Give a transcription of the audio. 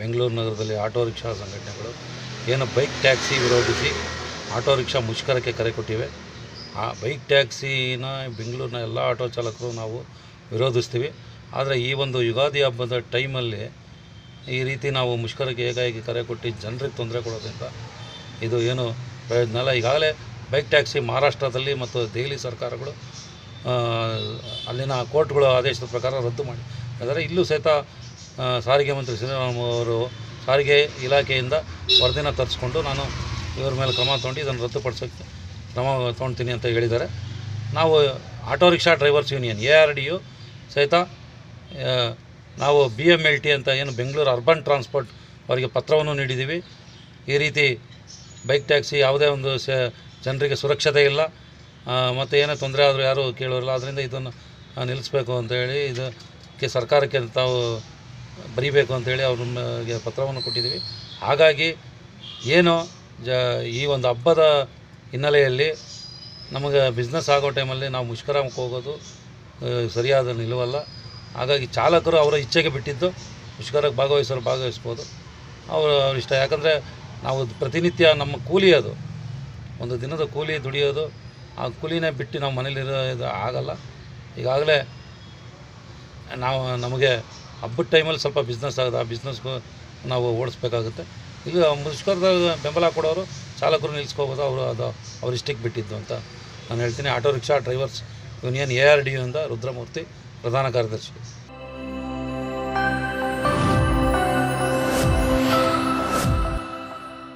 ಬೆಂಗಳೂರು ನಗರದಲ್ಲಿ auto rickshaw ಸಂಘಟನೆಗಳು, ಏನು ಬೈಕ್ ಟ್ಯಾಕ್ಸಿ ವಿರೋಧಿಸಿ ಆಟೋ ರಿಕ್ಷಾ ಮುಷ್ಕರಕ್ಕೆ ಕರೆ ಕೊಟ್ಟಿವೆ. ಆ ಬೈಕ್ ಟ್ಯಾಕ್ಸಿನ ಬೆಂಗಳೂರಿನ ಎಲ್ಲ ಆಟೋ ಚಾಲಕರು ನಾವು ವಿರೋಧಿಸ್ತೀವಿ. ಆದರೆ ಈ ಒಂದು ಯುಗಾದಿ ಹಬ್ಬದ ಟೈಮಲ್ಲಿ ಈ ರೀತಿ ನಾವು ಮುಷ್ಕರಕ್ಕೆ ಏಕಾಏಕಿ ಕರೆ ಕೊಟ್ಟು ಜನರಿಗೆ ತೊಂದರೆ ಕೊಡೋದ್ರಿಂದ ಇದು ಏನು ಪ್ರಯೋಜನ ಅಲ್ಲ ಈಗಾಗಲೇ ಬೈಕ್ ಟ್ಯಾಕ್ಸಿ ಮಹಾರಾಷ್ಟ್ರದಲ್ಲಿ ಮತ್ತು ದೆಹಲಿ ಸರ್ಕಾರಗಳು ಅಲ್ಲಿನ ಕೋರ್ಟ್ಗಳ ಆದೇಶದ ಪ್ರಕಾರ ರದ್ದು ಮಾಡಿ. ಆದರೆ ಇಲ್ಲೂ ಸಹಿತ ಸಾರಿಗೆ ಮಂತ್ರಿ ಶ್ರೀರಾಮ್ ಅವರು ಸಾರಿಗೆ ಇಲಾಖೆಯಿಂದ ವರದಿನ ತರಿಸ್ಕೊಂಡು ನಾನು ಇವ್ರ ಮೇಲೆ ಕ್ರಮ ತೊಗೊಂಡು ಇದನ್ನು ರದ್ದುಪಡಿಸೋಕ್ಕೆ ಕ್ರಮ ತೊಗೊಳ್ತೀನಿ ಅಂತ ಹೇಳಿದ್ದಾರೆ. ನಾವು auto rickshaw drivers union, A R D U ಸಹಿತ ನಾವು ಬಿ ಎಂ ಎಲ್ ಟಿ ಅಂತ ಏನು ಬೆಂಗಳೂರು ಅರ್ಬನ್ ಟ್ರಾನ್ಸ್ಪೋರ್ಟ್ ಅವರಿಗೆ ಪತ್ರವನ್ನು ನೀಡಿದ್ದೀವಿ. ಈ ರೀತಿ ಬೈಕ್ ಟ್ಯಾಕ್ಸಿ ಯಾವುದೇ ಒಂದು ಸ, ಜನರಿಗೆ ಸುರಕ್ಷತೆ ಇಲ್ಲ. ಮತ್ತು ಏನೇ ತೊಂದರೆ ಆದರೂ ಯಾರೂ ಕೇಳೋರಿಲ್ಲ. ಅದರಿಂದ ಇದನ್ನು ನಿಲ್ಲಿಸಬೇಕು ಅಂತ ಹೇಳಿ ಇದಕ್ಕೆ ಸರ್ಕಾರಕ್ಕೆ ತಾವು ಬರೀಬೇಕು ಅಂತೇಳಿ ಅವ್ರಿಗೆ ಪತ್ರವನ್ನು ಕೊಟ್ಟಿದ್ದೀವಿ. ಹಾಗಾಗಿ ಏನು ಜ ಈ ಒಂದು ಹಬ್ಬದ ಹಿನ್ನೆಲೆಯಲ್ಲಿ ನಮಗೆ ಬಿಸ್ನೆಸ್ ಆಗೋ ಟೈಮಲ್ಲಿ ನಾವು ಮುಷ್ಕರಕ್ಕೆ ಹೋಗೋದು ಸರಿಯಾದ ನಿಲುವಲ್ಲ. ಹಾಗಾಗಿ ಚಾಲಕರು ಅವರ ಇಚ್ಛೆಗೆ ಬಿಟ್ಟಿದ್ದು ಮುಷ್ಕರಕ್ಕೆ ಭಾಗವಹಿಸಲು ಭಾಗವಹಿಸ್ಬೋದು. ಅವ್ರ ಇಷ್ಟ. ಯಾಕಂದರೆ ನಾವು ಪ್ರತಿನಿತ್ಯ ನಮ್ಮ ಕೂಲಿ ಅದು. ಒಂದು ದಿನದ ಕೂಲಿ ದುಡಿಯೋದು, ಆ ಕೂಲಿನೇ ಬಿಟ್ಟು ನಾವು ಮನೇಲಿರೋ ಇದು ಆಗಲ್ಲ. ಈಗಾಗಲೇ ನಾವು ನಮಗೆ ಹಬ್ಬದ ಟೈಮಲ್ಲಿ ಸ್ವಲ್ಪ ಬಿಸ್ನೆಸ್ ಆಗುತ್ತೆ ಆ ಬಿಸ್ನೆಸ್ಗೂ ನಾವು ಓಡಿಸ್ಬೇಕಾಗುತ್ತೆ. ಈಗ ಮುಷ್ಕರದ ಬೆಂಬಲ ಕೊಡೋರು ಚಾಲಕರು ನಿಲ್ಲಿಸ್ಕೋಬೋದು ಅವರು ಅದು ಅವ್ರ ಇಷ್ಟಕ್ಕೆ ಬಿಟ್ಟಿದ್ದು ಅಂತ ನಾನು ಹೇಳ್ತೀನಿ. Auto rickshaw drivers union A R D Rudramurthy, ಪ್ರಧಾನ ಕಾರ್ಯದರ್ಶಿ.